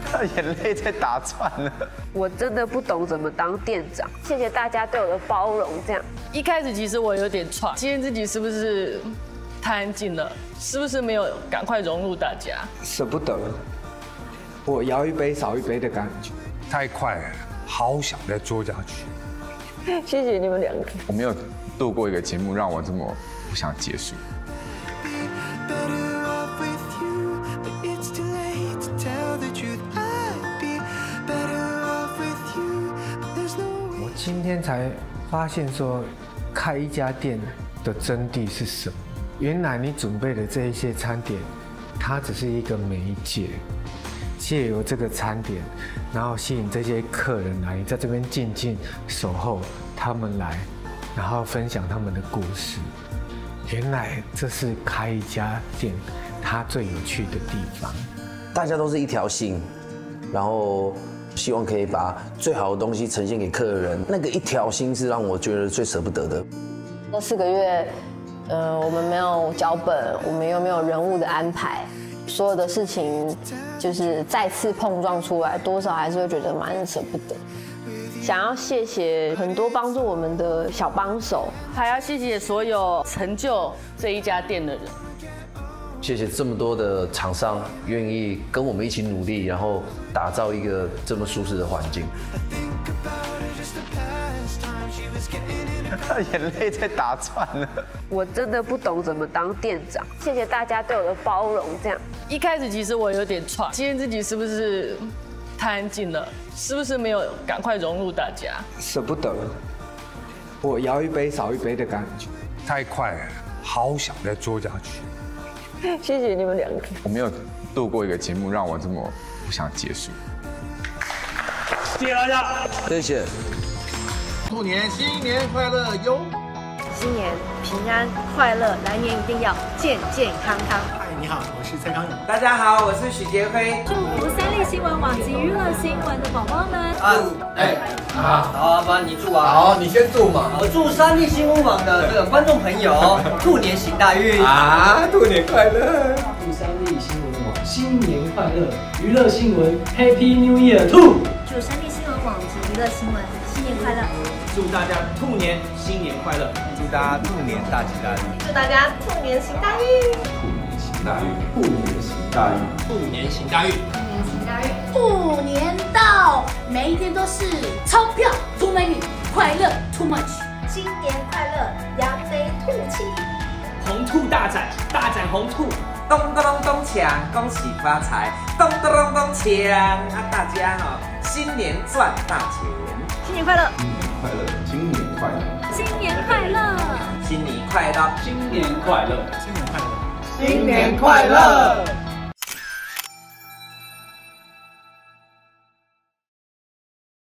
他 眼泪在打转了。我真的不懂怎么当店长，谢谢大家对我的包容。这样一开始其实我有点喘，今天自己是不是太安静了？是不是没有赶快融入大家？舍不得，我摇一杯少一杯的感觉。太快了，好想再做下去。谢谢你们两个。我没有度过一个节目让我这么不想结束。今天才发现说，开一家店的真谛是什么？原来你准备的这一些餐点，它只是一个媒介，借由这个餐点，然后吸引这些客人来，在这边静静守候，他们来，然后分享他们的故事。原来这是开一家店，它最有趣的地方。大家都是一条心，然后希望可以把最好的东西呈现给客人。那个一条心是让我觉得最舍不得的。那四个月，呃，我们没有脚本，我们又没有人物的安排，所有的事情就是再次碰撞出来，多少还是会觉得蛮舍不得。想要谢谢很多帮助我们的小帮手，还要谢谢所有成就这一家店的人。谢谢这么多的厂商愿意跟我们一起努力，然后打造一个这么舒适的环境。他 眼泪在打转了。我真的不懂怎么当店长，谢谢大家对我的包容。这样一开始其实我有点喘，今天自己是不是太安静了？是不是没有赶快融入大家？舍不得，我摇一杯少一杯的感觉。太快了，好想再做下去。谢谢你们两个。我没有度过一个节目让我这么不想结束。谢谢大家，谢谢。兔年新年快乐哟！新年平安快乐，来年一定要健健康康。嗨，你好，我是蔡康永。大家好，我是许杰辉。祝福三立新闻网及娱乐新闻的宝宝们。啊，哎，好，好，阿班你祝啊。好，你先祝嘛。我祝三立新闻网的这个观众朋友 兔年行大运啊，兔年快乐。祝三立新闻网新年快乐，娱乐新闻 Happy New Year Two。祝三立新闻网及娱乐新闻新年快乐。祝大家兔年新年快乐！祝大家兔年大吉大利！祝大家兔年行大运！兔年行大运！兔年行大运！兔年行大运！兔年行大运！兔年到，每一天都是钞票、兔美女、快乐，too much！新年快乐，扬眉吐气！红兔大展，大展红兔！咚咚咚咚锵，恭喜发财！咚咚咚咚锵，啊大家哈，新年赚大钱！新年快乐！快乐，新年快乐，新年快乐，新年快乐，新年快乐，新年快乐，新年快乐。